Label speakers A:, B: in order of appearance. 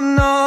A: no, no.